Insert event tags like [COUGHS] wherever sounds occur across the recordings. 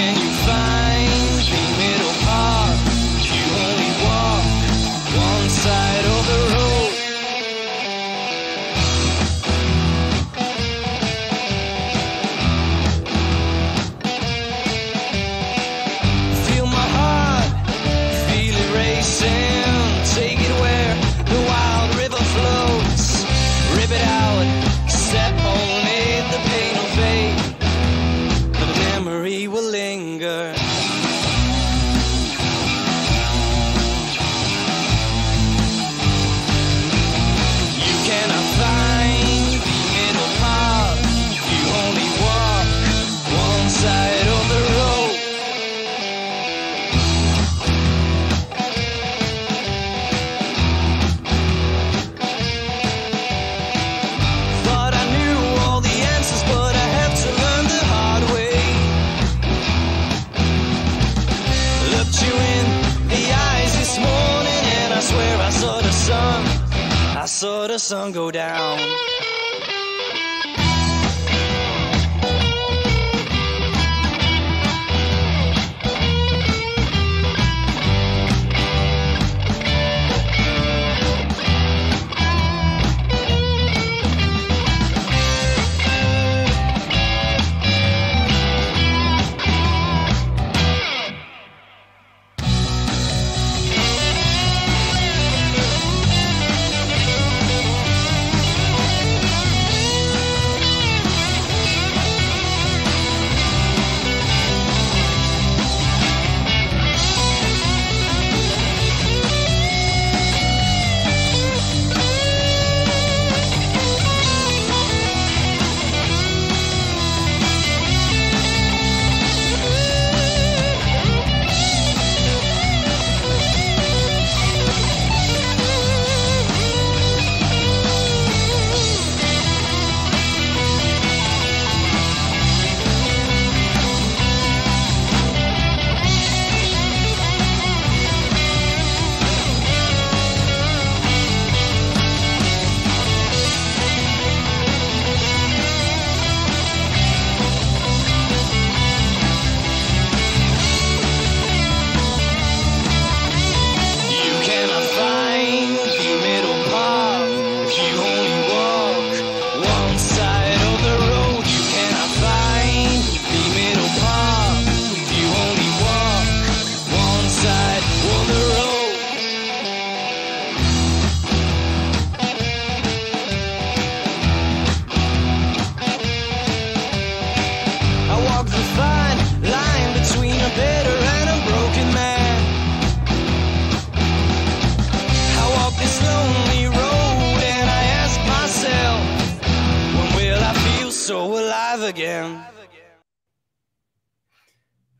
can you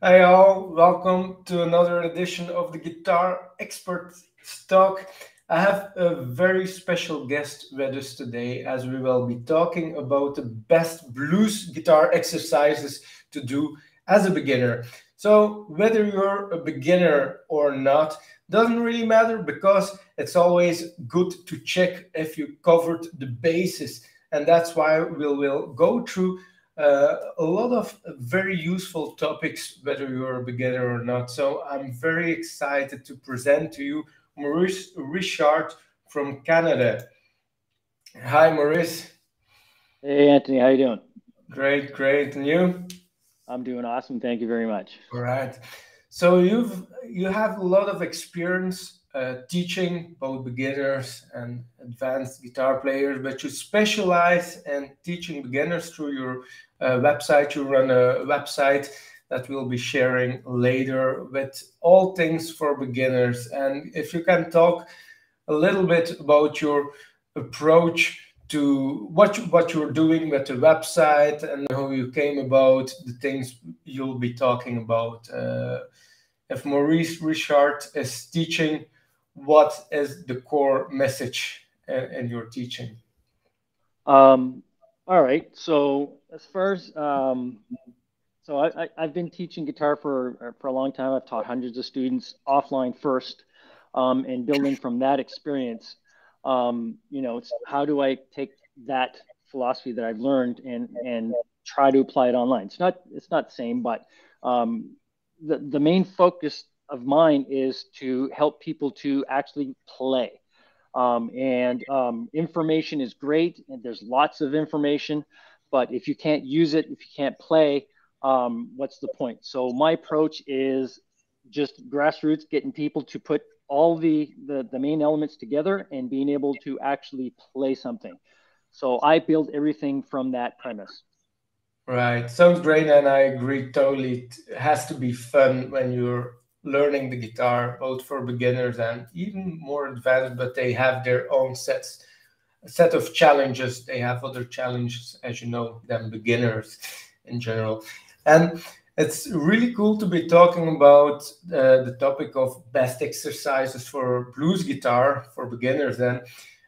Hey all, welcome to another edition of the Guitar Expert Talk. I have a very special guest with us today as we will be talking about the best blues guitar exercises to do as a beginner. So, whether you're a beginner or not doesn't really matter because it's always good to check if you covered the bases. And that's why we will go through uh, a lot of very useful topics, whether you're a beginner or not. So I'm very excited to present to you Maurice Richard from Canada. Hi, Maurice. Hey Antony, how you doing? Great, great. And you? I'm doing awesome. Thank you very much. All right. So you've you have a lot of experience uh, teaching both beginners and advanced guitar players, but you specialize in teaching beginners through your website. You run a website that we'll be sharing later with all things for beginners. And if you can talk a little bit about your approach to what you, what you're doing with the website and how you came about the things you'll be talking about. Uh, if Maurice Richard is teaching, what is the core message in, in your teaching? Um, all right. So as far as um, so I, I, have been teaching guitar for for a long time. I've taught hundreds of students offline first, um, and building from that experience. Um, you know, it's how do I take that philosophy that I've learned and and try to apply it online? It's not it's not the same, but Um, the, the main focus of mine is to help people to actually play. Um, and um, information is great, and there's lots of information, but if you can't use it, if you can't play, um, what's the point? So my approach is just grassroots, getting people to put all the, the, the main elements together and being able to actually play something. So I build everything from that premise. Right. Sounds great. And I agree totally. It has to be fun when you're learning the guitar, both for beginners and even more advanced, but they have their own sets, set of challenges. They have other challenges, as you know, than beginners [LAUGHS] in general. And it's really cool to be talking about uh, the topic of best exercises for blues guitar for beginners then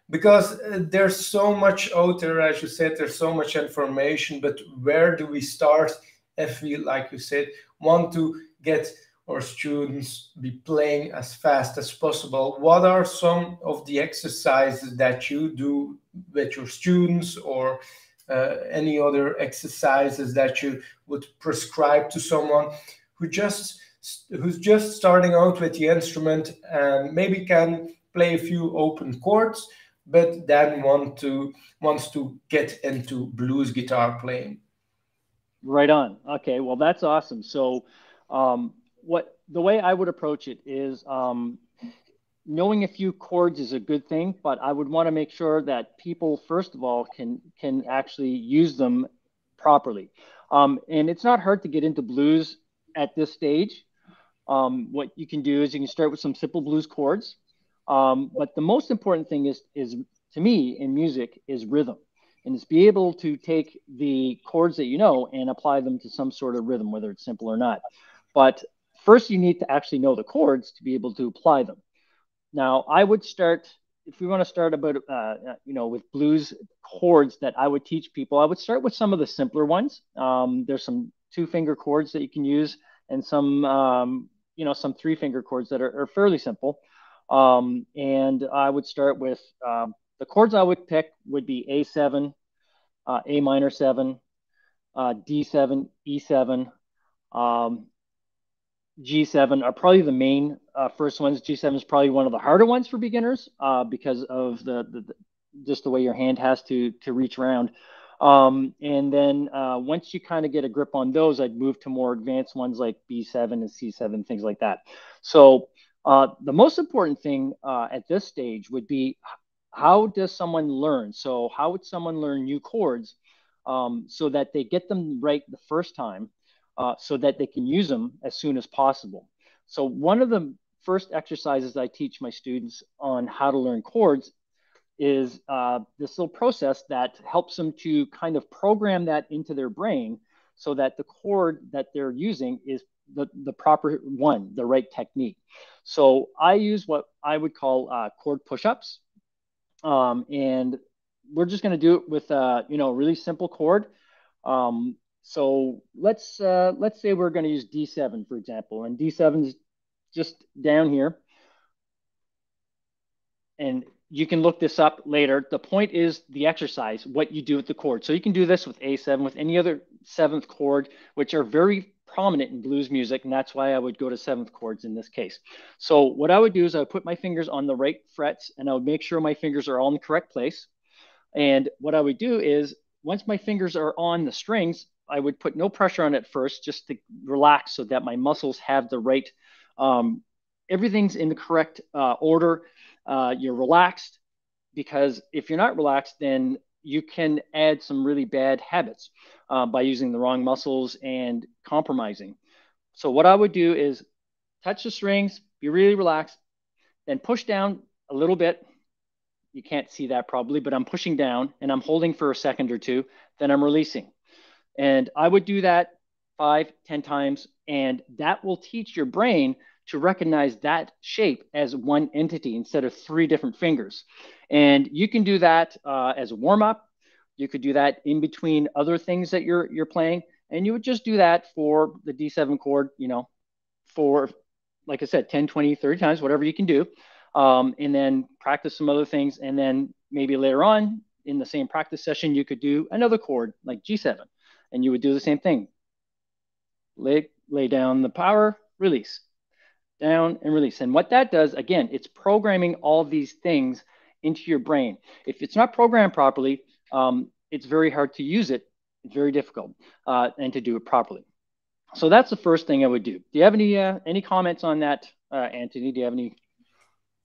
because uh, there's so much out there as you said there's so much information but where do we start if we like you said want to get our students be playing as fast as possible? What are some of the exercises that you do with your students or uh, any other exercises that you would prescribe to someone who just who's just starting out with the instrument and maybe can play a few open chords but then want to wants to get into blues guitar playing? Right on. Okay well that's awesome. So um, what the way i would approach it is um, knowing a few chords is a good thing, but I would want to make sure that people, first of all, can can actually use them properly. Um, and it's not hard to get into blues at this stage. Um, what you can do is you can start with some simple blues chords. Um, but the most important thing is is to me in music is rhythm, and it's be able to take the chords that you know and apply them to some sort of rhythm, whether it's simple or not. But first, you need to actually know the chords to be able to apply them. Now, I would start if we want to start about uh, uh, you know with blues chords that I would teach people. I would start with some of the simpler ones. Um, there's some two finger chords that you can use, and some um, you know some three finger chords that are, are fairly simple. Um, and I would start with um, the chords I would pick would be A7, uh, A minor seven, uh, D7, E7, um, G7 are probably the main uh, first ones. G7 is probably one of the harder ones for beginners uh, because of the, the, the, just the way your hand has to to reach around. Um, and then uh, once you kind of get a grip on those, I'd move to more advanced ones like B7 and C7, things like that. So uh, the most important thing uh, at this stage would be how does someone learn? So how would someone learn new chords um, so that they get them right the first time? Uh, so that they can use them as soon as possible. So one of the first exercises I teach my students on how to learn chords is uh, this little process that helps them to kind of program that into their brain so that the chord that they're using is the, the proper one, the right technique. So I use what I would call uh, chord push-ups. Um, and we're just going to do it with, uh, you know, a really simple chord. Um, so let's uh, let's say we're going to use D7 for example, and D7 is just down here, and you can look this up later. The point is the exercise, what you do with the chord. So you can do this with A7, with any other seventh chord, which are very prominent in blues music, and that's why I would go to seventh chords in this case. So what I would do is I would put my fingers on the right frets, and I would make sure my fingers are all in the correct place. And what I would do is once my fingers are on the strings, I would put no pressure on it first, just to relax so that my muscles have the right, um, everything's in the correct uh, order. Uh, you're relaxed because if you're not relaxed, then you can add some really bad habits uh, by using the wrong muscles and compromising. So what I would do is touch the strings, be really relaxed, then push down a little bit. You can't see that probably, but I'm pushing down and I'm holding for a second or two. Then I'm releasing. And I would do that five, ten times, and that will teach your brain to recognize that shape as one entity instead of three different fingers. And you can do that uh, as a warm up. You could do that in between other things that you're you're playing, and you would just do that for the D7 chord, you know, for like I said, 10, 20, 30 times, whatever you can do. Um, and then practice some other things. And then maybe later on in the same practice session, you could do another chord like G7 and you would do the same thing. Leg, lay down the power, release, down and release. And what that does, again, it's programming all these things into your brain. If it's not programmed properly, um, it's very hard to use it. It's very difficult uh, and to do it properly. So that's the first thing I would do. Do you have any uh, any comments on that, uh, Antony? Do you have any?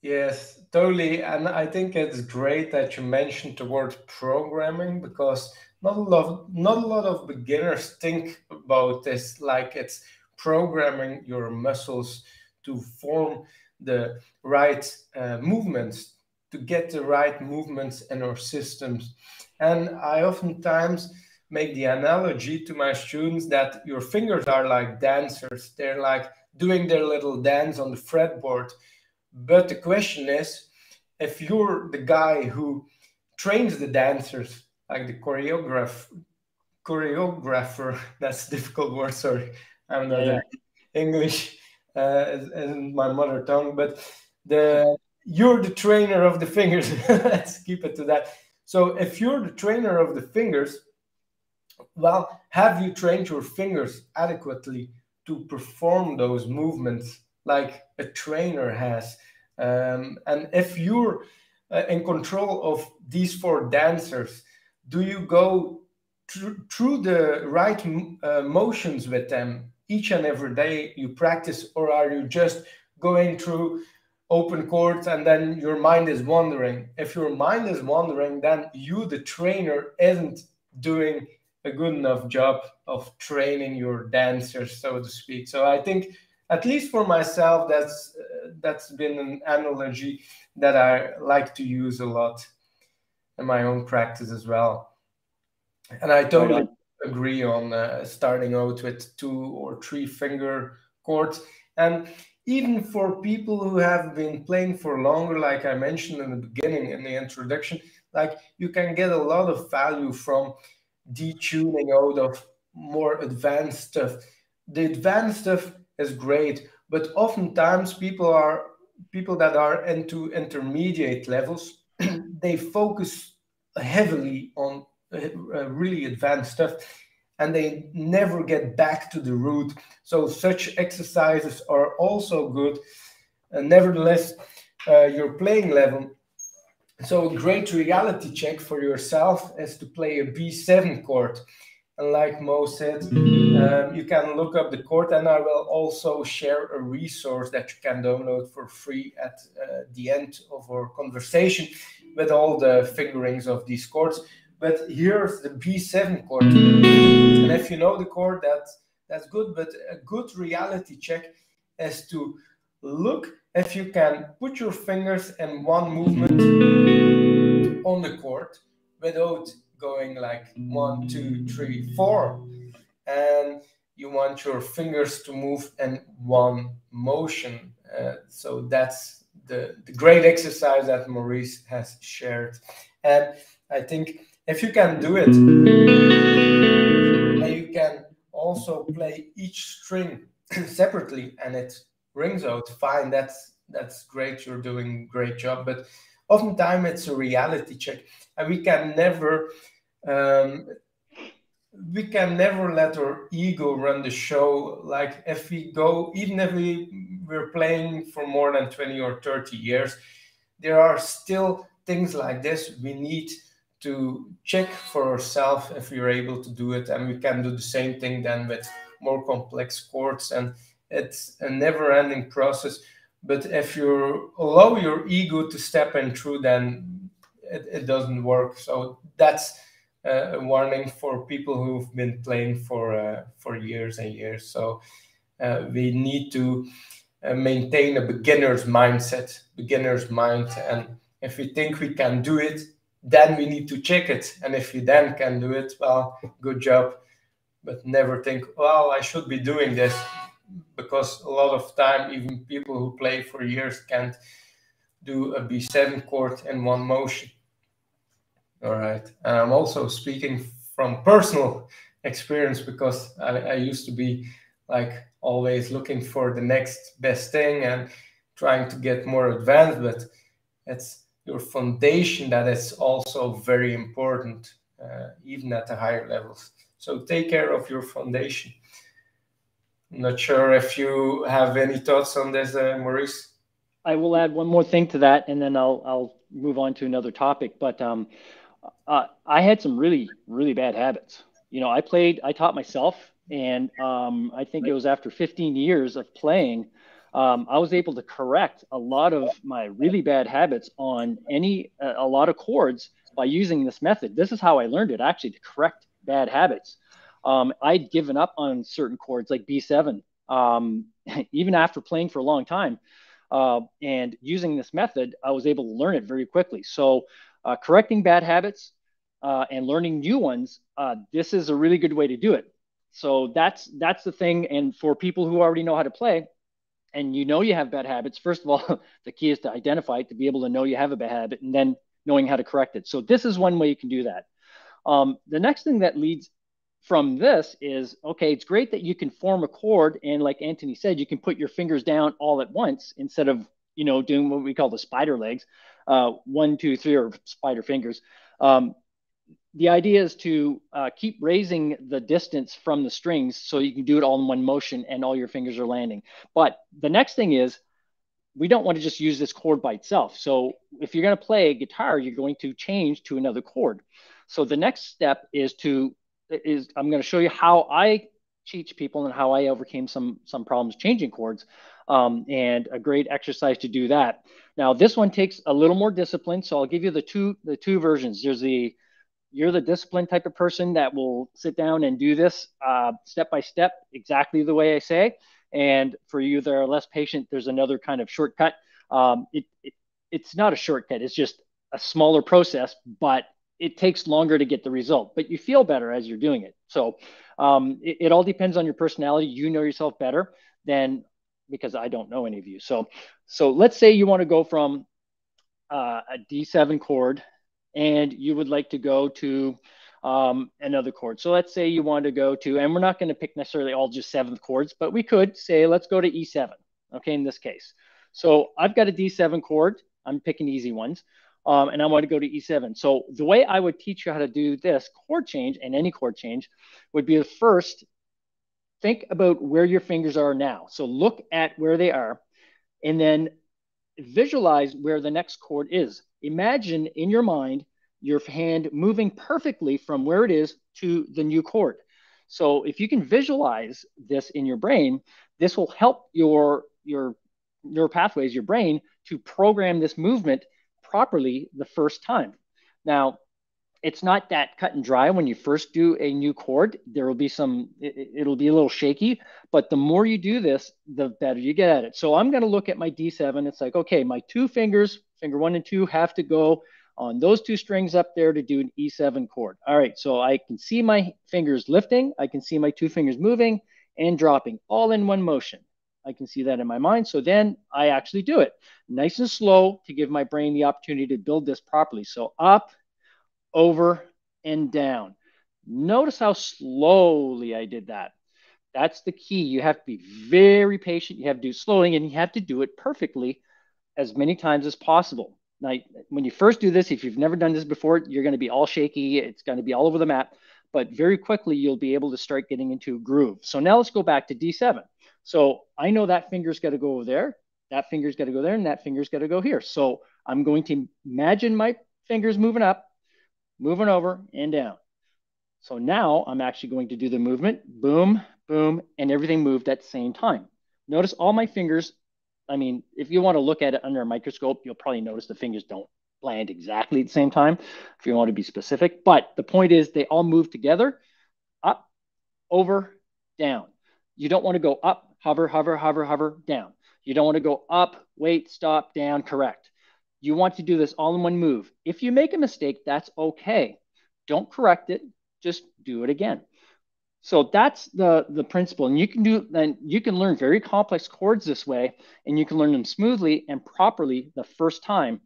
Yes, totally. And I think it's great that you mentioned the word programming because not a lot, of, not a lot of beginners think about this like it's programming your muscles to form the right uh, movements, to get the right movements in our systems. And I oftentimes make the analogy to my students that your fingers are like dancers. They're like doing their little dance on the fretboard. But the question is, if you're the guy who trains the dancers, like the choreograph, choreographer, [LAUGHS] that's a difficult word, sorry, I'm not yeah. [LAUGHS] English uh, in my mother tongue, but the you're the trainer of the fingers. [LAUGHS] Let's keep it to that. So if you're the trainer of the fingers, well, have you trained your fingers adequately to perform those movements like a trainer has? Um, and if you're uh, in control of these four dancers, do you go tr- through the right uh, motions with them each and every day you practice, or are you just going through open chords and then your mind is wandering? If your mind is wandering, then you, the trainer, isn't doing a good enough job of training your dancers, so to speak. So I think, at least for myself, that's uh, that's been an analogy that I like to use a lot in my own practice as well. And I totally agree on uh, starting out with two or three finger chords. And even for people who have been playing for longer, like I mentioned in the beginning in the introduction, like you can get a lot of value from detuning out of more advanced stuff. The advanced stuff is great, but oftentimes people are people that are into intermediate levels, [CLEARS THROAT] they focus heavily on uh, really advanced stuff and they never get back to the root. So such exercises are also good. And nevertheless, uh, your playing level. So a great reality check for yourself is to play a B7 chord. And like Mo said, um, you can look up the chord, and I will also share a resource that you can download for free at uh, the end of our conversation with all the fingerings of these chords but here's the B7 chord. And if you know the chord, that's that's good. But a good reality check is to look if you can put your fingers in one movement on the chord without going like one, two, three, four. And you want your fingers to move in one motion. Uh, so that's the, the great exercise that Maurice has shared. And I think if you can do it, and you can also play each string separately and it rings out fine, that's that's great. You're doing great job. But oftentimes it's a reality check, and we can never um, we can never let our ego run the show. Like if we go, even if we we're playing for more than 20 or 30 years, there are still things like this we need to check for ourselves if we're able to do it and we can do the same thing then with more complex chords and it's a never ending process but if you allow your ego to step in through then it, it doesn't work so that's a warning for people who've been playing for uh, for years and years so uh, we need to uh, maintain a beginner's mindset beginner's mind and if we think we can do it then we need to check it. And if you then can do it, well, good job. But never think, well, I should be doing this because a lot of time, even people who play for years can't do a B7 chord in one motion. All right. And I'm also speaking from personal experience because I, I used to be like always looking for the next best thing and trying to get more advanced, but it's your foundation that is also very important, uh, even at the higher levels. So take care of your foundation. Not sure if you have any thoughts on this, uh, Maurice. I will add one more thing to that, and then I'll I'll move on to another topic. But um, uh, I had some really really bad habits. You know, I played, I taught myself, and um, I think it was after 15 years of playing, um, I was able to correct a lot of my really bad habits on any a lot of chords by using this method. This is how I learned it actually to correct bad habits. Um, I'd given up on certain chords like B7, um, [LAUGHS] even after playing for a long time. Uh, and using this method, I was able to learn it very quickly. So, uh, correcting bad habits uh, and learning new ones, uh, this is a really good way to do it. So that's that's the thing. And for people who already know how to play, and you know you have bad habits, first of all, [LAUGHS] the key is to identify it, to be able to know you have a bad habit, and then knowing how to correct it. So this is one way you can do that. Um, the next thing that leads from this is okay, it's great that you can form a chord. And like Antony said, you can put your fingers down all at once instead of, you know, doing what we call the spider legs, uh, one, two, three, or spider fingers. Um, the idea is to uh, keep raising the distance from the strings so you can do it all in one motion and all your fingers are landing. But the next thing is we don't want to just use this chord by itself. So if you're going to play a guitar, you're going to change to another chord. So the next step is to is I'm going to show you how I teach people and how I overcame some some problems changing chords, um, and a great exercise to do that. Now this one takes a little more discipline, so I'll give you the two the two versions. There's the you're the disciplined type of person that will sit down and do this uh, step by step exactly the way I say. And for you that are less patient, there's another kind of shortcut. Um, it, it, it's not a shortcut; it's just a smaller process, but it takes longer to get the result. But you feel better as you're doing it. So um, it, it all depends on your personality. You know yourself better than because I don't know any of you. So so let's say you want to go from uh, a D7 chord and you would like to go to um, another chord. So let's say you want to go to, and we're not going to pick necessarily all just seventh chords, but we could say, let's go to E7, okay, in this case. So I've got a D7 chord. I'm picking easy ones. Um, and I want to go to E7. So the way I would teach you how to do this chord change and any chord change would be first, think about where your fingers are now. So look at where they are and then visualize where the next chord is. Imagine in your mind your hand moving perfectly from where it is to the new chord. So if you can visualize this in your brain, this will help your your neural pathways, your brain, to program this movement properly the first time. Now, it's not that cut and dry when you first do a new chord. There will be some, it, will be a little shaky, but the more you do this, the better you get at it. So I'm going to look at my D7. It's like, okay, my two fingers, finger one and two, have to go on those two strings up there to do an E7 chord. All right, so I can see my fingers lifting, I can see my two fingers moving and dropping all in one motion. I can see that in my mind. So then I actually do it nice and slow to give my brain the opportunity to build this properly. So up, over, and down. Notice how slowly I did that. That's the key. You have to be very patient. You have to do slowly and you have to do it perfectly as many times as possible. Now, when you first do this, if you've never done this before, you're going to be all shaky. It's going to be all over the map. But very quickly, you'll be able to start getting into a groove. So now let's go back to D7. So I know that finger's got to go over there. That finger's got to go there, and that finger's got to go here. So I'm going to imagine my fingers moving up, moving over, and down. So now I'm actually going to do the movement, boom, boom, and everything moved at the same time. Notice all my fingers I mean, if you want to look at it under a microscope, you'll probably notice the fingers don't land exactly at the same time if you want to be specific. But the point is they all move together up, over, down. You don't want to go up, hover, hover, hover, hover, down. You don't want to go up, wait, stop, down, correct. You want to do this all in one move. If you make a mistake, that's okay. Don't correct it, just do it again. So that's the the principle, and you can do then you can learn very complex chords this way, and you can learn them smoothly and properly the first time.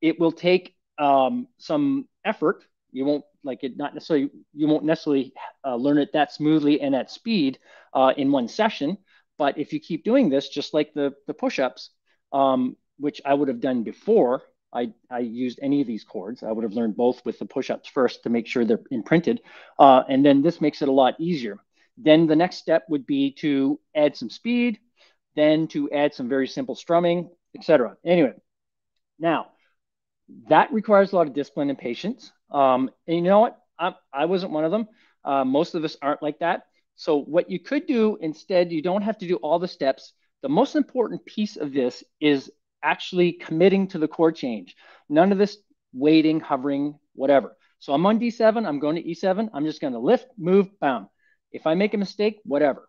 It will take um, some effort. You won't like it not necessarily you won't necessarily uh, learn it that smoothly and at speed uh, in one session. But if you keep doing this, just like the the push-ups, um, which I would have done before I, I used any of these chords. I would have learned both with the push-ups first to make sure they're imprinted. Uh, and then this makes it a lot easier. Then the next step would be to add some speed, then to add some very simple strumming, etc. Anyway, now that requires a lot of discipline and patience. Um, and you know what? I, I wasn't one of them. Uh, most of us aren't like that. So what you could do instead, you don't have to do all the steps. The most important piece of this is actually committing to the chord change. None of this waiting, hovering, whatever. So I'm on D7, I'm going to E7. I'm just going to lift, move, bam. If I make a mistake, whatever.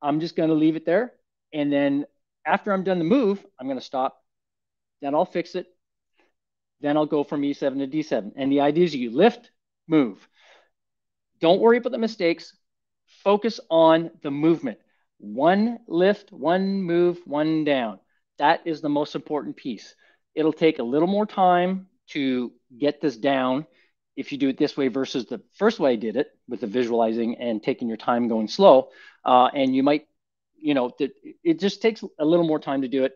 I'm just going to leave it there. And then after I'm done the move, I'm going to stop. Then I'll fix it. Then I'll go from E7 to D7. And the idea is you lift, move. Don't worry about the mistakes. Focus on the movement. One lift, one move, one down. That is the most important piece. It'll take a little more time to get this down if you do it this way versus the first way I did it with the visualizing and taking your time going slow. Uh, and you might, you know, th- it just takes a little more time to do it.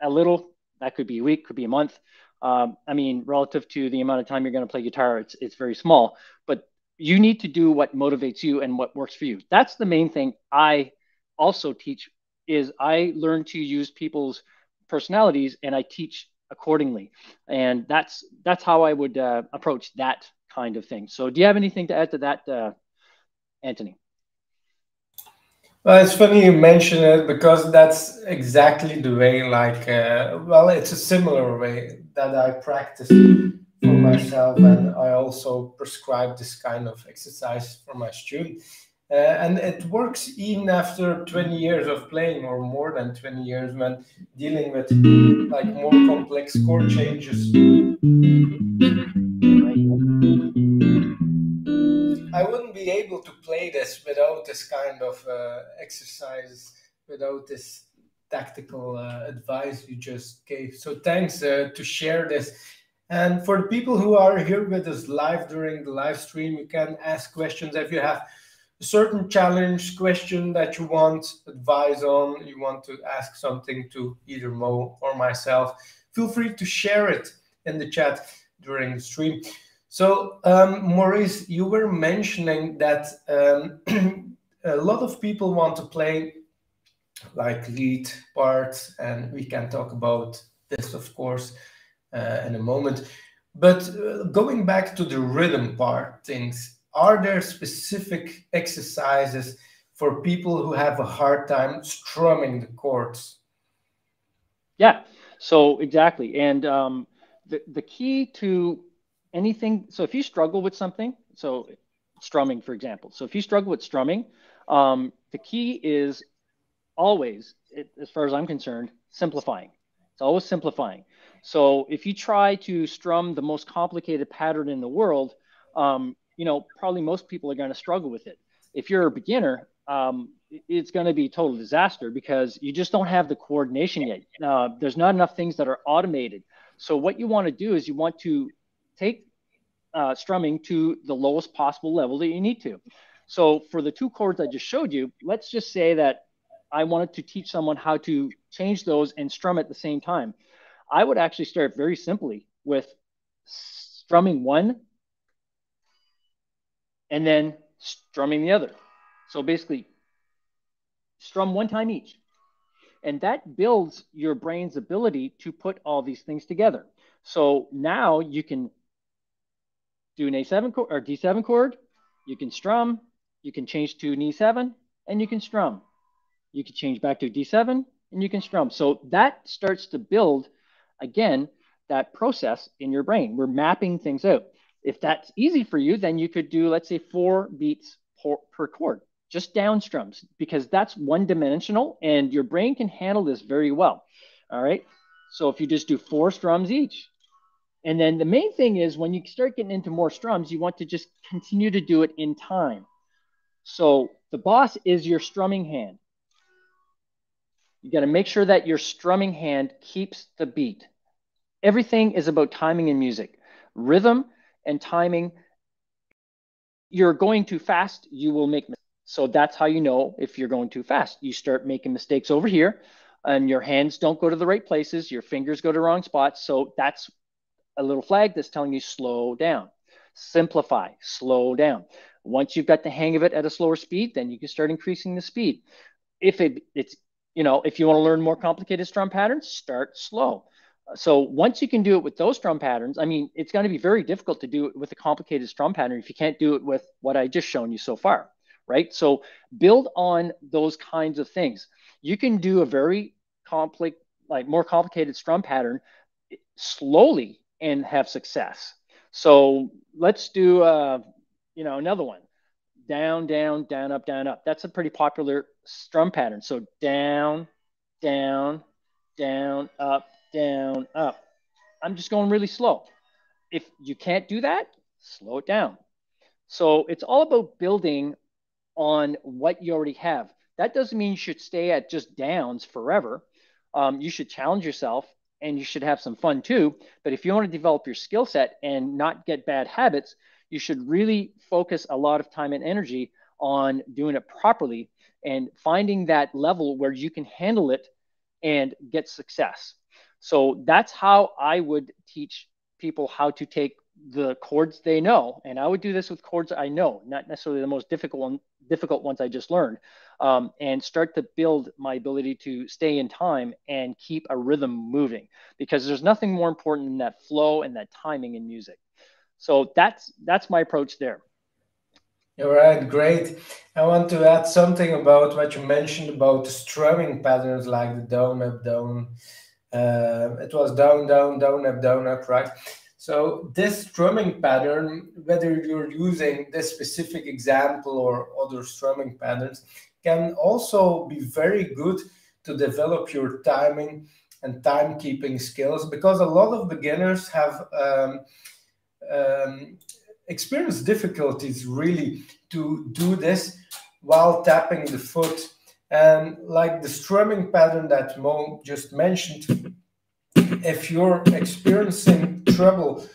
A little, that could be a week, could be a month. Um, I mean, relative to the amount of time you're going to play guitar, it's it's very small. But you need to do what motivates you and what works for you. That's the main thing I also teach. Is I learn to use people's personalities and I teach accordingly. And that's that's how I would uh, approach that kind of thing. So, do you have anything to add to that, uh, Antony? Well, it's funny you mention it because that's exactly the way, like, uh, well, it's a similar way that I practice myself, and I also prescribe this kind of exercise for my students. Uh, and it works even after 20 years of playing or more than 20 years when dealing with like more complex chord changes i wouldn't be able to play this without this kind of uh, exercise without this tactical uh, advice you just gave so thanks uh, to share this and for the people who are here with us live during the live stream you can ask questions if you have a certain challenge question that you want advice on, you want to ask something to either Mo or myself, feel free to share it in the chat during the stream. So, um, Maurice, you were mentioning that um, [CLEARS THROAT] a lot of people want to play like lead parts, and we can talk about this, of course, in a moment. But uh, going back to the rhythm part, things are there specific exercises for people who have a hard time strumming the chords? Yeah, so exactly. And um, the, the key to anything, so if you struggle with something, so strumming, for example, so if you struggle with strumming, um, the key is always, it, as far as I'm concerned, simplifying. It's always simplifying. So if you try to strum the most complicated pattern in the world, um, you know, probably most people are going to struggle with it. If you're a beginner, um, it's going to be a total disaster because you just don't have the coordination yet. Uh, there's not enough things that are automated. So what you want to do is you want to take uh, strumming to the lowest possible level that you need to. So for the two chords I just showed you, let's just say that I wanted to teach someone how to change those and strum at the same time. I would actually start very simply with strumming one and then strumming the other. So basically, strum one time each. And that builds your brain's ability to put all these things together. So now you can do an A7 chord or D7 chord, you can strum, you can change to an E7, and you can strum. You can change back to D7 and you can strum. So that starts to build, again, that process in your brain. We're mapping things out. If that's easy for you, then you could do, let's say, four beats per, per chord, just down strums, because that's one dimensional and your brain can handle this very well. All right. So if you just do four strums each, and then the main thing is when you start getting into more strums, you want to just continue to do it in time. So the boss is your strumming hand. You got to make sure that your strumming hand keeps the beat. Everything is about timing in music. Rhythm and timing. You're going too fast, you will make mistakes. So that's how you know if you're going too fast. You start making mistakes over here, and your hands don't go to the right places, your fingers go to wrong spots. So that's a little flag that's telling you slow down, simplify, slow down. Once you've got the hang of it at a slower speed, then you can start increasing the speed. If it, it's, you know, if you want to learn more complicated strum patterns, start slow. So once you can do it with those strum patterns, I mean, it's going to be very difficult to do it with a complicated strum pattern if you can't do it with what I just shown you so far, right? So build on those kinds of things. You can do a very complex, like more complicated strum pattern slowly and have success. So let's do, uh, you know, another one. Down, down, down, up, down, up. That's a pretty popular strum pattern. So down, down, down, up, down, up. I'm just going really slow. If you can't do that, slow it down. So it's all about building on what you already have. That doesn't mean you should stay at just downs forever. Um, you should challenge yourself and you should have some fun too. But if you want to develop your skill set and not get bad habits, you should really focus a lot of time and energy on doing it properly and finding that level where you can handle it and get success. So that's how I would teach people how to take the chords they know, and I would do this with chords I know, not necessarily the most difficult one, difficult ones I just learned, um, and start to build my ability to stay in time and keep a rhythm moving. Because there's nothing more important than that flow and that timing in music. So that's that's my approach there. All right, great. I want to add something about what you mentioned about strumming patterns, like the down, up, down. Uh, it was down, down, down, up, down, up, right? So this strumming pattern, whether you're using this specific example or other strumming patterns, can also be very good to develop your timing and timekeeping skills because a lot of beginners have um, um, experienced difficulties really to do this while tapping the foot. And like the strumming pattern that Mo just mentioned, if you're experiencing trouble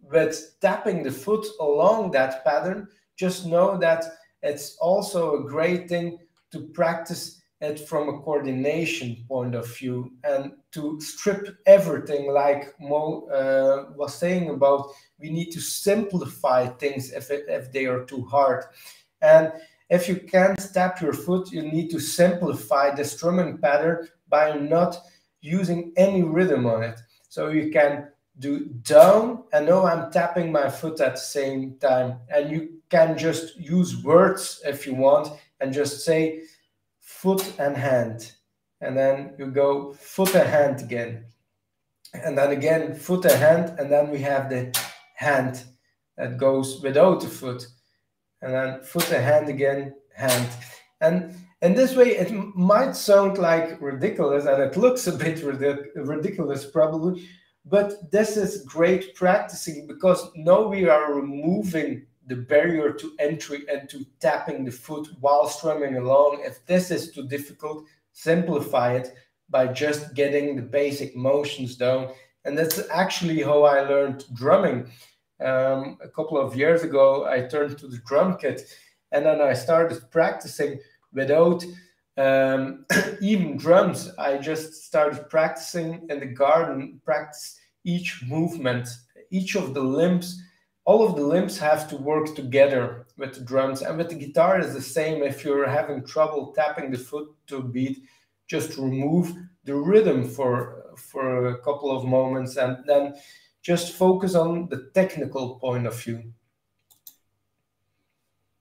with tapping the foot along that pattern, just know that it's also a great thing to practice it from a coordination point of view and to strip everything like Mo uh, was saying about we need to simplify things if, it, if they are too hard. And if you can't tap your foot, you need to simplify the strumming pattern by not using any rhythm on it. So you can do down and now I'm tapping my foot at the same time. And you can just use words if you want and just say foot and hand. And then you go foot and hand again. And then again, foot and hand. And then we have the hand that goes without the foot. And then foot and hand again, hand. And in this way, it might sound like ridiculous, and it looks a bit ridiculous probably, but this is great practicing because now we are removing the barrier to entry and to tapping the foot while strumming along. If this is too difficult, simplify it by just getting the basic motions down. And that's actually how I learned drumming. Um, a couple of years ago, I turned to the drum kit and then I started practicing without um, [COUGHS] even drums. I just started practicing in the garden, practice each movement, each of the limbs all of the limbs have to work together with the drums and with the guitar is the same. If you're having trouble tapping the foot to beat just remove the rhythm for for a couple of moments and then just focus on the technical point of view.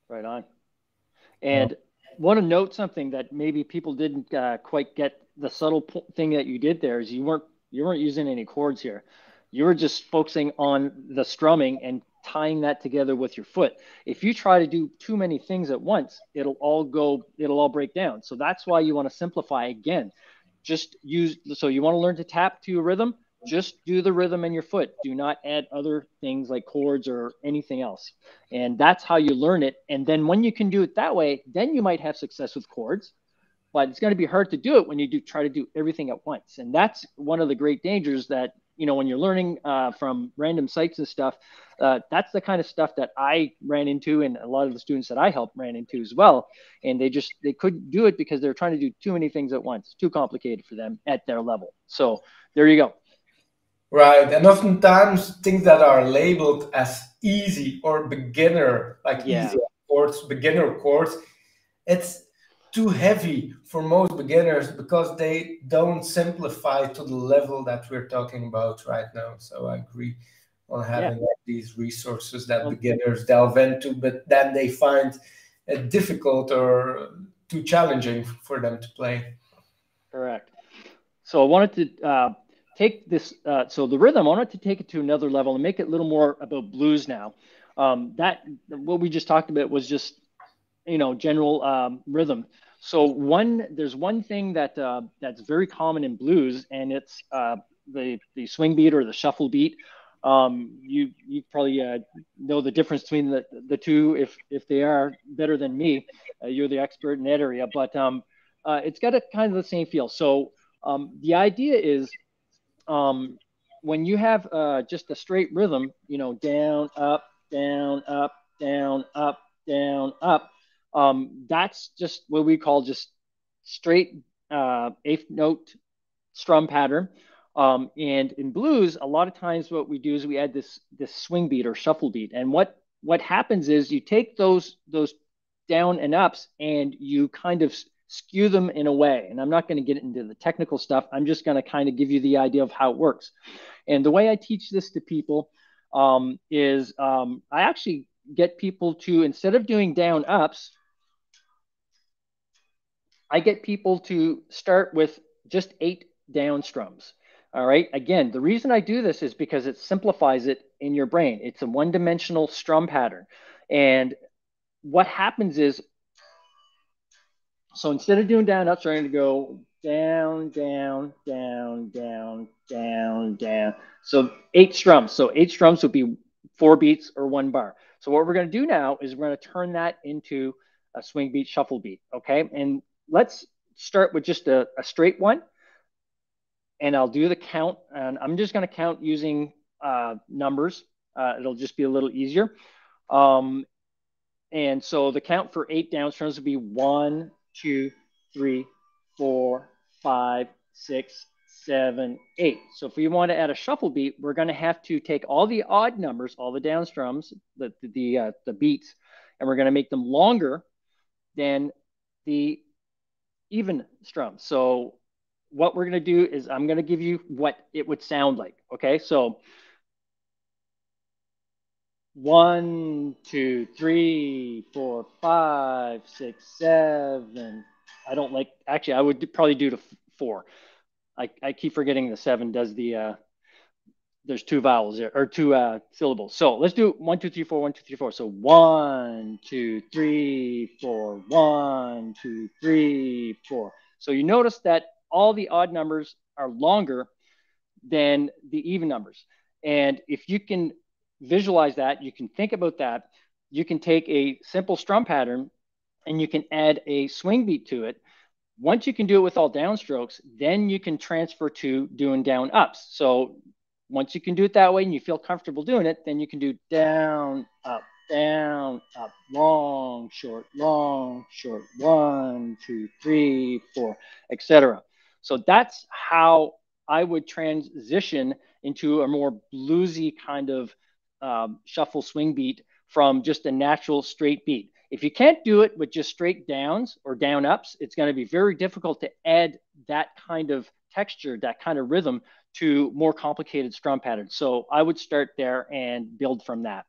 Right on. And yeah. want to note something that maybe people didn't uh, quite get the subtle thing that you did there is you weren't you weren't using any chords here. You were just focusing on the strumming and tying that together with your foot. If you try to do too many things at once, it'll all go, it'll all break down. So that's why you want to simplify again. Just use, so you want to learn to tap to your rhythm, just do the rhythm in your foot. Do not add other things like chords or anything else. And that's how you learn it. And then when you can do it that way, then you might have success with chords. But it's going to be hard to do it when you do try to do everything at once. And that's one of the great dangers that you know when you're learning uh, from random sites and stuff uh, that's the kind of stuff that i ran into and a lot of the students that i helped ran into as well. And they just they couldn't do it because they're trying to do too many things at once too complicated for them at their level. So there you go. Right. And oftentimes things that are labeled as easy or beginner like yeah. easy course, beginner course, it's too heavy for most beginners because they don't simplify to the level that we're talking about right now. So I agree on having yeah. these resources that beginners delve into, but then they find it difficult or too challenging for them to play. Correct. So I wanted to uh, take this. Uh, so the rhythm, I wanted to take it to another level and make it a little more about blues now. Um, that what we just talked about was just you know general um, rhythm. So one, there's one thing that uh, that's very common in blues, and it's uh, the the swing beat or the shuffle beat. Um, you you probably uh, know the difference between the the two if if they are better than me. Uh, you're the expert in that area, but um, uh, it's got a kind of the same feel. So um, the idea is um, when you have uh, just a straight rhythm, you know, down up down up down up down up um, that's just what we call just straight uh, eighth note strum pattern. Um, and in blues, a lot of times what we do is we add this this swing beat or shuffle beat. And what what happens is you take those those down and ups and you kind of skew them in a way. And I'm not going to get into the technical stuff. I'm just going to kind of give you the idea of how it works. And the way I teach this to people um, is um, I actually get people to instead of doing down ups, I get people to start with just eight down strums. All right. Again, the reason I do this is because it simplifies it in your brain. It's a one dimensional strum pattern. And what happens is, so instead of doing down, I'm starting to go down, down, down, down, down, down. So eight strums. So eight strums would be four beats or one bar. So what we're going to do now is we're going to turn that into a swing beat, shuffle beat. Okay. And let's start with just a, a straight one. And I'll do the count. And I'm just going to count using uh, numbers. Uh, it'll just be a little easier. Um, and so the count for eight down strums would be one, two, three, four, five, six, seven, eight. So if we want to add a shuffle beat, we're going to have to take all the odd numbers, all the down strums, the the the, uh, the beats, and we're going to make them longer than the even strum. So what we're going to do is I'm going to give you what it would sound like. Okay. So one, two, three, four, five, six, seven. I don't like, actually, I would probably do to four. I, I keep forgetting the seven does the, uh, there's two vowels there or two uh, syllables. So let's do one, two, three, four, one, two, three, four. So one, two, three, four, one, two, three, four. So you notice that all the odd numbers are longer than the even numbers. And if you can visualize that, you can think about that, you can take a simple strum pattern and you can add a swing beat to it. Once you can do it with all downstrokes, then you can transfer to doing down ups. So once you can do it that way and you feel comfortable doing it, then you can do down, up, down, up, long, short, long, short, one, two, three, four, etc. So that's how I would transition into a more bluesy kind of um, shuffle swing beat from just a natural straight beat. If you can't do it with just straight downs or down ups, it's going to be very difficult to add that kind of texture, that kind of rhythm to more complicated strum patterns. So I would start there and build from that.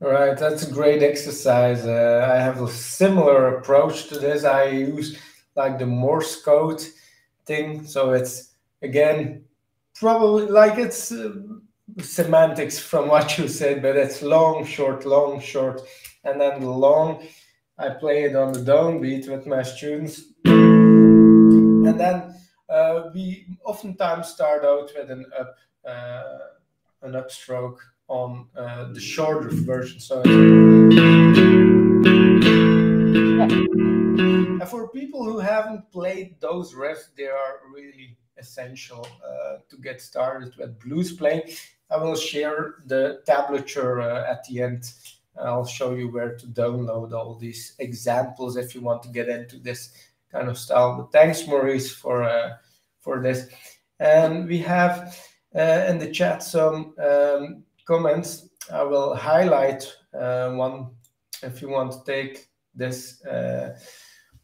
All right, that's a great exercise. Uh, I have a similar approach to this. I use like the Morse code thing. So it's again probably like it's uh, semantics from [LAUGHS] what you said, but it's long, short, long, short, and then the long. I play it on the downbeat with my students, and then we oftentimes start out with an up uh, an upstroke on uh, the shorter version. So and for people who haven't played those riffs, they are really essential uh, to get started with blues playing. I will share the tablature uh, at the end. I'll show you where to download all these examples if you want to get into this kind of style. But thanks, Maurice, for uh, for this. And we have uh, in the chat some um, comments. I will highlight uh, one if you want to take this. Uh,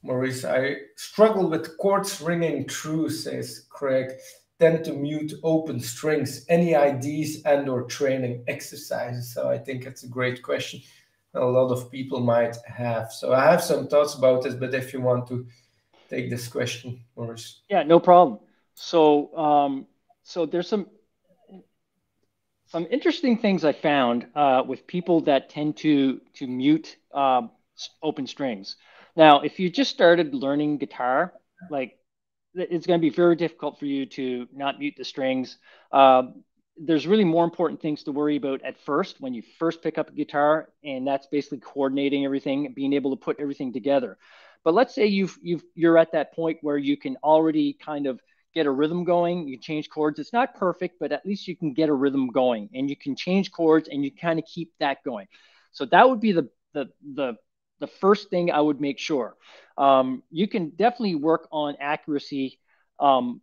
Maurice, I struggle with chords ringing true, says Craig. Tend to mute open strings. Any ideas and or training exercises? So I think it's a great question. A lot of people might have. So I have some thoughts about this, but if you want to take this question, Maurice. Yeah, no problem. So um, so there's some some interesting things I found uh, with people that tend to to mute um, open strings. Now, if you just started learning guitar, like it's going to be very difficult for you to not mute the strings. Uh, there's really more important things to worry about at first when you first pick up a guitar, and that's basically coordinating everything, being able to put everything together. But let's say you've you've you're at that point where you can already kind of get a rhythm going. You change chords. It's not perfect, but at least you can get a rhythm going, and you can change chords, and you kind of keep that going. So that would be the the the the first thing I would make sure. Um, you can definitely work on accuracy um,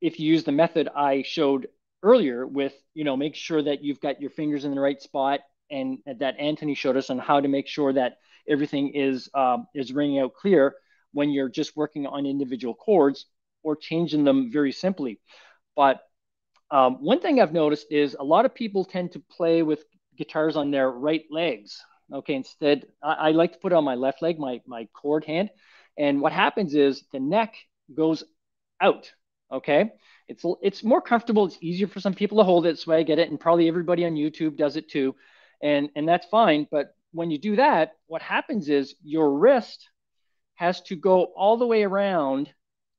if you use the method I showed earlier with, you know, make sure that you've got your fingers in the right spot and that Antony showed us on how to make sure that everything is, um, is ringing out clear when you're just working on individual chords or changing them very simply. But um, one thing I've noticed is a lot of people tend to play with guitars on their right legs. Okay, instead, I, I like to put on my left leg, my, my chord hand. And what happens is the neck goes out. Okay, it's it's more comfortable. It's easier for some people to hold it. So I get it, and probably everybody on YouTube does it too, and and that's fine. But when you do that, what happens is your wrist has to go all the way around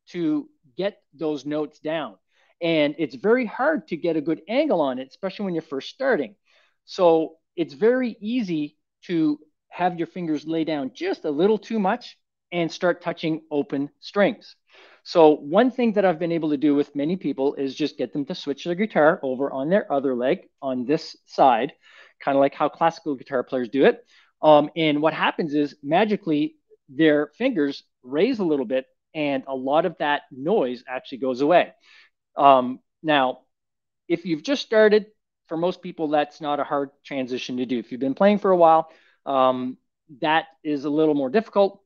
to get those notes down, and it's very hard to get a good angle on it, especially when you're first starting. So it's very easy to have your fingers lay down just a little too much and start touching open strings. So one thing that I've been able to do with many people is just get them to switch their guitar over on their other leg on this side, kind of like how classical guitar players do it. Um, and what happens is magically their fingers raise a little bit and a lot of that noise actually goes away. Um, now, if you've just started, for most people, that's not a hard transition to do. If you've been playing for a while, um, that is a little more difficult.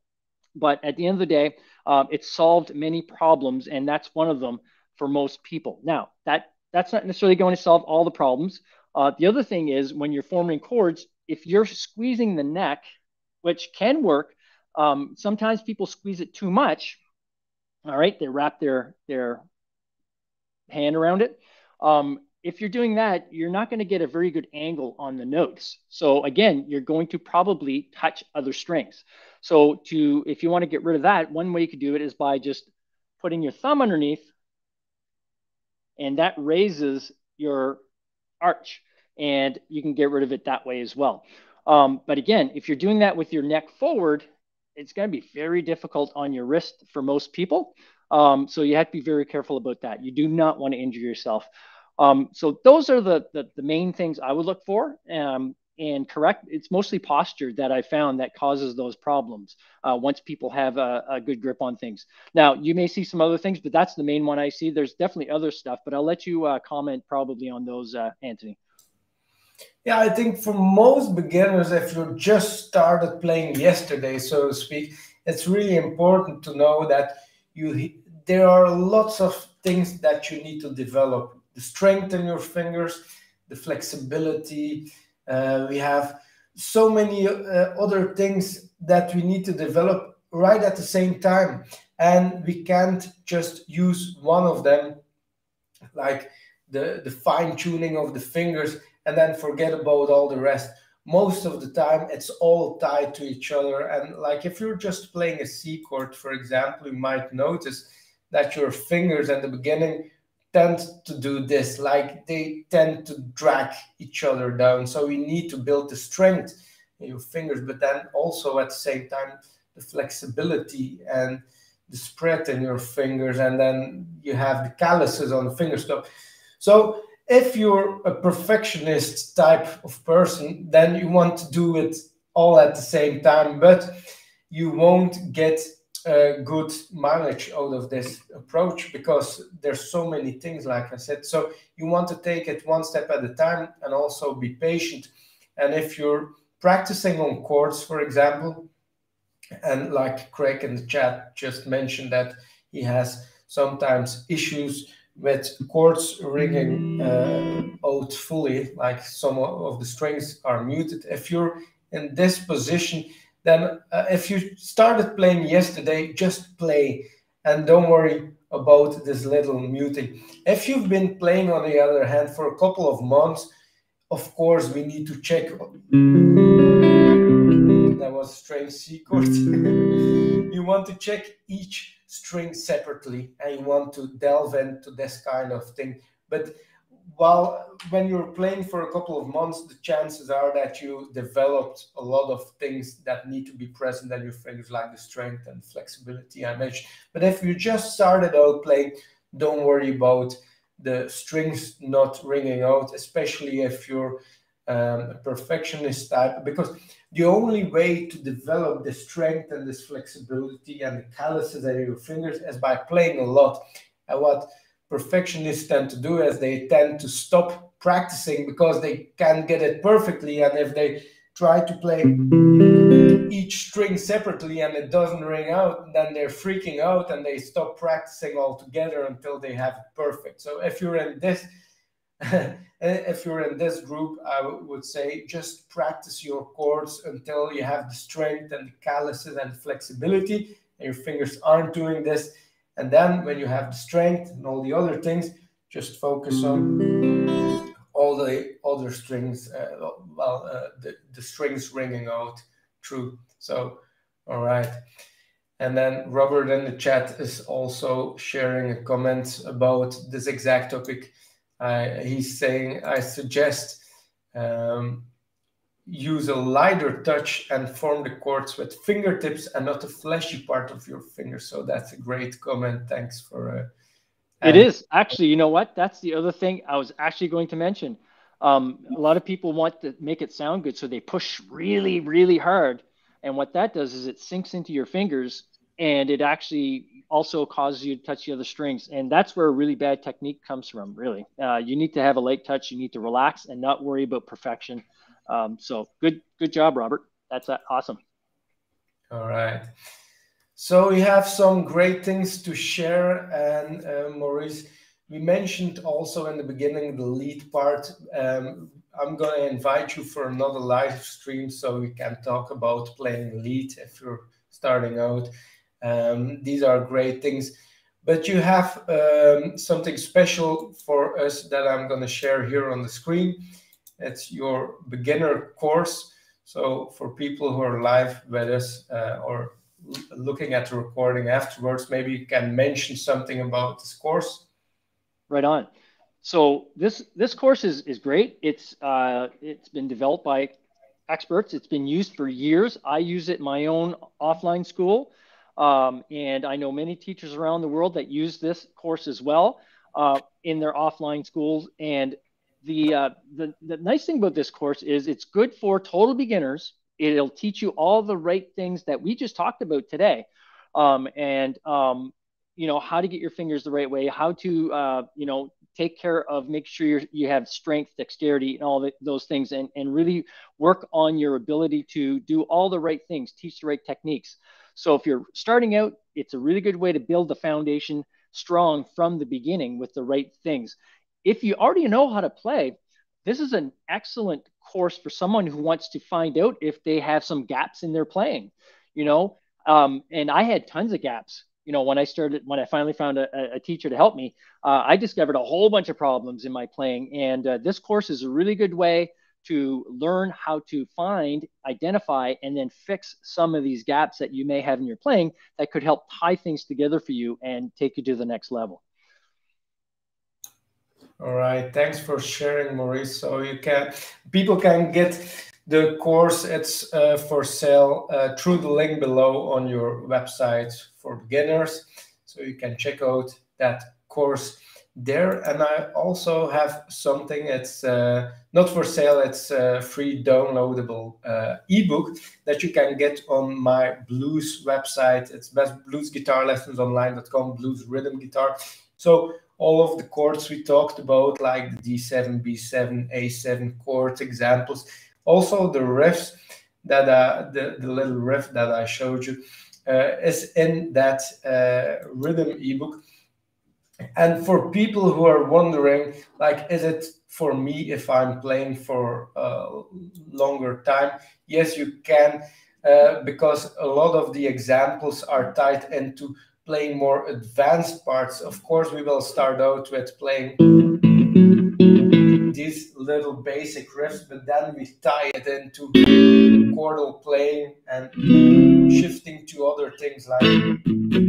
But at the end of the day, um, it solved many problems, and that's one of them for most people. Now, that that's not necessarily going to solve all the problems. Uh, the other thing is when you're forming chords, if you're squeezing the neck, which can work, um, sometimes people squeeze it too much. All right, they wrap their their hand around it. Um, if you're doing that, you're not going to get a very good angle on the notes. So again, you're going to probably touch other strings. So to if you want to get rid of that, one way you could do it is by just putting your thumb underneath and that raises your arch and you can get rid of it that way as well. Um, but again, if you're doing that with your neck forward, it's going to be very difficult on your wrist for most people. Um, so you have to be very careful about that. You do not want to injure yourself. Um, so those are the, the, the main things I would look for. Um, and correct, it's mostly posture that I found that causes those problems uh, once people have a, a, good grip on things. Now you may see some other things, but that's the main one I see. There's definitely other stuff, but I'll let you uh, comment probably on those, uh, Antony. Yeah, I think for most beginners, if you just started playing yesterday, so to speak, it's really important to know that you there are lots of things that you need to develop the strength in your fingers, the flexibility. Uh, we have so many uh, other things that we need to develop right at the same time. And we can't just use one of them, like the, the fine tuning of the fingers, and then forget about all the rest. Most of the time, it's all tied to each other. And like if you're just playing a C chord, for example, you might notice that your fingers at the beginning tend to do this like they tend to drag each other down. So we need to build the strength in your fingers but then also at the same time the flexibility and the spread in your fingers and then you have the calluses on the finger stop so if you're a perfectionist type of person then you want to do it all at the same time but you won't get a good mileage out of this approach because there's so many things like i said so you want to take it one step at a time and also be patient and if you're practicing on chords, for example, and like Craig in the chat just mentioned that he has sometimes issues with chords ringing uh, out fully, like some of the strings are muted. If you're in this position, then uh, if you started playing yesterday, just play and don't worry about this little muting. If you've been playing on the other hand for a couple of months, of course we need to check. That was strange C chord. [LAUGHS] you want to check each string separately and you want to delve into this kind of thing. But while when you're playing for a couple of months, the chances are that you developed a lot of things that need to be present in your fingers, like the strength and flexibility I mentioned. But if you just started out playing, don't worry about the strings not ringing out, especially if you're um, a perfectionist type, because the only way to develop the strength and this flexibility and the calluses in your fingers is by playing a lot. And what perfectionists tend to do is they tend to stop practicing because they can't get it perfectly. And if they try to play each string separately and it doesn't ring out, then they're freaking out and they stop practicing altogether until they have it perfect. So if you're in this [LAUGHS] if you're in this group, I would say just practice your chords until you have the strength and the calluses and flexibility, and your fingers aren't doing this. And then when you have the strength and all the other things, just focus on all the other strings, uh, well, uh, the, the strings ringing out true. So, all right. And then Robert in the chat is also sharing a comment about this exact topic. Uh, he's saying, I suggest um, use a lighter touch and form the chords with fingertips and not the fleshy part of your finger. So that's a great comment. Thanks for. Uh, it is actually, you know what? That's the other thing I was actually going to mention. Um, a lot of people want to make it sound good, so they push really, really hard. And what that does is it sinks into your fingers and it actually also causes you to touch the other strings. And that's where a really bad technique comes from, really. Uh, you need to have a light touch. You need to relax and not worry about perfection. Um, so good, good job, Robert. That's uh, awesome. All right. So we have some great things to share. And uh, Maurice, we mentioned also in the beginning the lead part. Um, I'm going to invite you for another live stream so we can talk about playing lead if you're starting out. Um, these are great things. But you have um, something special for us that I'm going to share here on the screen. It's your beginner course. So for people who are live with us uh, or looking at the recording afterwards, maybe you can mention something about this course. Right on. So this this course is is great. It's uh, it's been developed by experts. It's been used for years. I use it in my own offline school. Um, and I know many teachers around the world that use this course as well uh, in their offline schools. And the, uh, the, the nice thing about this course is it's good for total beginners. It'll teach you all the right things that we just talked about today. Um, and, um, you know, how to get your fingers the right way, how to, uh, you know, take care of, make sure you you have strength, dexterity, and all the, those things, and, and really work on your ability to do all the right things, teach the right techniques. So if you're starting out, it's a really good way to build the foundation strong from the beginning with the right things. If you already know how to play, this is an excellent course for someone who wants to find out if they have some gaps in their playing, you know. Um, and I had tons of gaps, you know, when I started, when I finally found a, a teacher to help me, uh, I discovered a whole bunch of problems in my playing. And uh, this course is a really good way to learn how to find, identify, and then fix some of these gaps that you may have in your playing that could help tie things together for you and take you to the next level. All right, thanks for sharing, Maurice. So you can people can get the course. It's uh, for sale uh, through the link below on your website for beginners. So you can check out that course there. And I also have something. It's uh, not for sale. It's a free downloadable uh, ebook that you can get on my blues website. It's best bluesguitarlessonsonline.com, blues rhythm guitar. So all of the chords we talked about, like the D7, B7, A7 chord examples, Also, the riffs that uh, the, the little riff that I showed you uh, is in that uh, rhythm ebook. And for people who are wondering, like, is it for me if I'm playing for a longer time? Yes, you can, uh, because a lot of the examples are tied into playing more advanced parts. Of course, we will start out with playing these little basic riffs, but then we tie it into chordal playing and shifting to other things like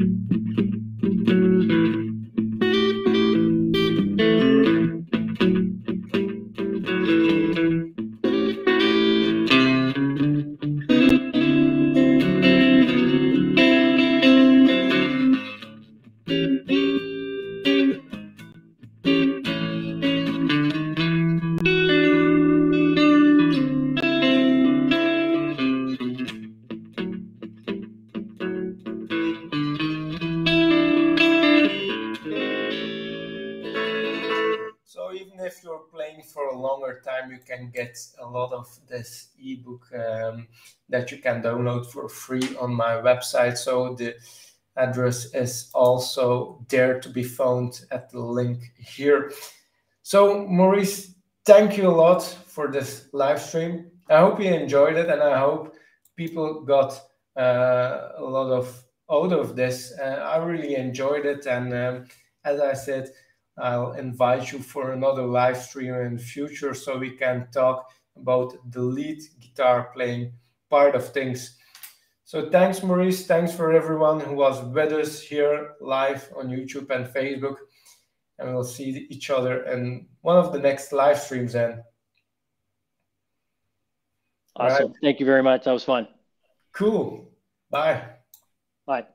that you can download for free on my website. So the address is also there to be found at the link here. So Maurice, thank you a lot for this live stream. I hope you enjoyed it, and I hope people got uh, a lot of out of this. Uh, I really enjoyed it, and um, as I said I'll invite you for another live stream in the future so we can talk about the lead guitar playing part of things. So thanks, Maurice. Thanks for everyone who was with us here live on YouTube and Facebook. And we'll see each other in one of the next live streams then. Awesome. Right. Thank you very much. That was fun. Cool. Bye. Bye.